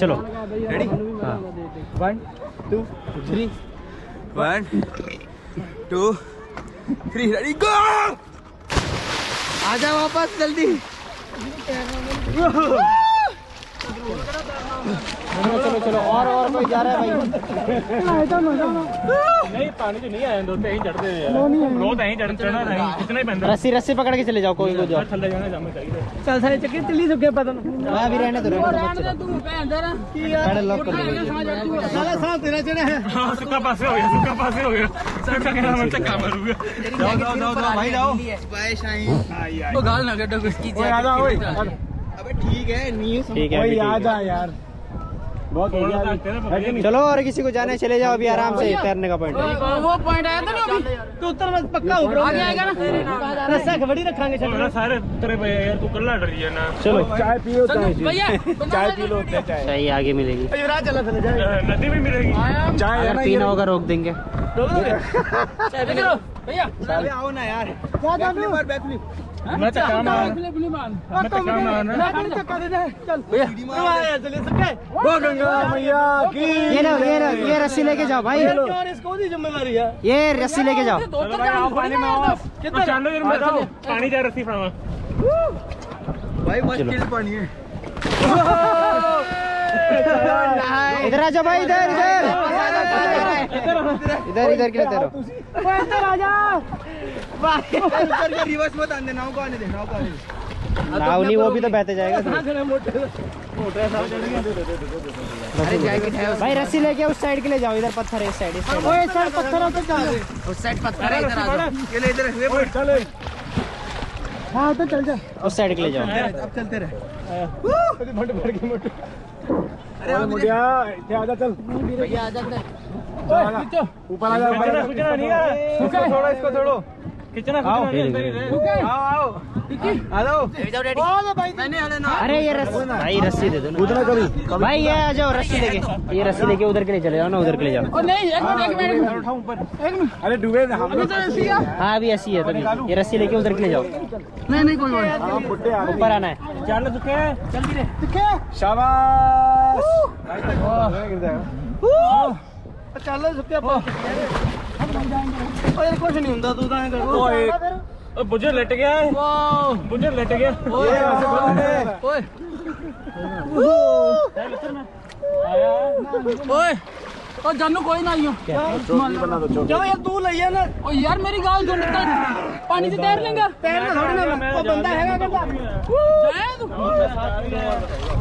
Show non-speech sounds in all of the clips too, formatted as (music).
चलो। रेडी हाँ। One two three one two three ready go आजा वापस जल्दी। चलो चलो चलो और और कोई जा रहा है भाई? नहीं पानी तो नहीं आए दो ते ही चढ़ते हैं यार। रोज ऐ चढ़ चढ़ना नहीं कितना ही पैंदा रस्सी रस्सी पकड़ के चले जाओ कोई को जाओ थल्ले जाने जामे चाहिए। चल सारे चक्के चली सुखे पता हाँ भी रहने दो रहने दो खड़े लॉक कर दो। साला तेरा चढ़ा है। हाँ सुक्का पासे हो गया सुक्का पासे हो गया। सुक्का कहना मैं चक्का मारूँगा। जाओ जाओ जाओ जाओ भाई जाओ। बाय शाइन वो गाल ना गड्ढा उसकी ओए आजा ओए। अबे ठीक है न्यू ठीक है अभी ठीक यार। बहुत नहीं चलो और किसी को जाने चले जाओ अभी आराम से तैरने का पॉइंट वो पॉइंट आया था ना अभी? तो उत्तर में पक्का ऊपर आगे आएगा ना? रस्सा खबड़ी रखेंगे मेरा सारे तेरे पे यार तू कल्ला डर गया ना। चलो। चाय पियो भैया (laughs) चाय पी लो चाय। सही आगे मिलेगी। युवराज चला चले जाए नदी में मिलेगी। चाय पीना होगा रोक देंगे। (laughs) भैया। आओ ना यार। क्या जानू मैं वो गंगा मैया की ये रस्सी लेके जाओ भाई। इसको दी ज़िम्मेदारी है? ये रस्सी लेके जाओ। पानी में आओ। चलो यार मैं पानी जा रसी फड़ावा भाई पानी है। (laughs) इधर आ जाओ भाई इधर इधर। इधर इधर के तैरो। ऊपर के रिवर्स मत आने नाव को आने दे नाव को आने दे। नाव नहीं वो भी तो बहते जाएगा अरे जैकेट है भाई रस्सी लेके उस साइड के ले जाओ इधर पत्थर है इस साइड इस साइड पत्थर होते उस साइड पत्थर है इधर आ जाओ। ये ले इधर ये पकड़। चलो। उस साइड के ले जाओ। अब चलते रहे। अरे मुंडिया इथे आजा चल। भैया आ जाते ऊपर ऊपर आजा खींचना नहीं है इसको छोड़ो इसको छोड़ो। खींचना ही आ जाओ। अरे ये रस्सी। भाई रस्सी दे दो ना। उतना कभी भाई ये आ जाओ रस्सी लेके ये रस्सी लेके उधर के लिए चले जाओ ना उधर के लिए जाओ। नहीं एक मिनट एक मिनट। उठाओ ऊपर। अरे डूबे हम। लोग हाँ। अभी ऐसी है तभी। ये रस्सी लेके उधर के लिए जाओ। नहीं नहीं कोई बात हाँ ऊपर आना है। चल चुके हैं जल्दी रे शाबाश। ਚੱਲ ਸੁੱਕਿਆ ਪਾ ਓਏ ਕੁਝ ਨਹੀਂ ਹੁੰਦਾ ਤੂੰ ਤਾਂ ਐ ਕਰ ਓਏ ਓ ਬੁੱਝੇ ਲਟ ਗਿਆ ਵਾਓ ਬੁੱਝੇ ਲਟ ਗਿਆ ਓਏ ਓਏ ਓਏ और जानू कोई ना आइयो। हाँ। तो चलो यार तू ले ना ओ यार मेरी गाल जो निकल पानी से तैर लेगा। तैर ना थोड़ी ना वो बंदा हैगा बंदा। जाए तू।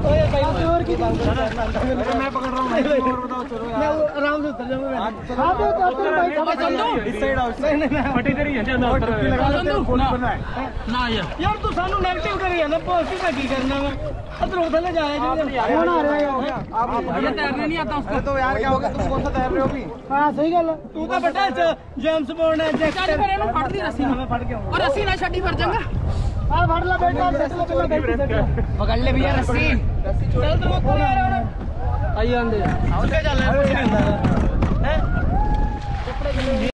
ओए भाई और की मैं पकड़ रहा हूँ और बताओ चलो मैं आराम से उतर जाऊँगा मैं। हाँ हाँ, तो उतर भाई अब चंदू इस साइड आओ नहीं नहीं फटे तेरी है ना उतर चंदू हाँ। ना। यार यार तू सानू नेगेटिव कर रही है ना पॉजिटिव का की करना मैं अतर उधर ले जाए कौन आ रहा है। यार आप तैरने नहीं आता उसको तो यार क्या होगा ਕੌਣ ਸਾ ਤੈਰ ਰਹੇ ਹੋ ਵੀ ਹਾਂ ਸਹੀ ਗੱਲ ਤੂੰ ਤਾਂ ਵੱਡਾ ਜੇਮਸ ਬੌਂਡ ਹੈ ਜੈਕਟ ਫਿਰ ਇਹਨੂੰ ਫੜ ਦੀ ਰੱਸੀ ਮੈਂ ਫੜ ਕੇ ਆਉਂਗਾ ਔਰ ਰੱਸੀ ਨਾ ਛੱਡੀ ਫੜ ਜਾਗਾ ਆ ਫੜ ਲੈ ਬੇਟਾ ਪਕੜ ਲੈ ਭਈਆ ਰੱਸੀ ਚੱਲ ਤੂੰ ਉੱਪਰ ਆ ਰਿਹਾ ਹੁਣ ਆਈ ਜਾਂਦੇ ਆਉਂਦੇ ਚੱਲ ਲੈ ਕੁਝ ਨਹੀਂ ਹੁੰਦਾ ਹੈ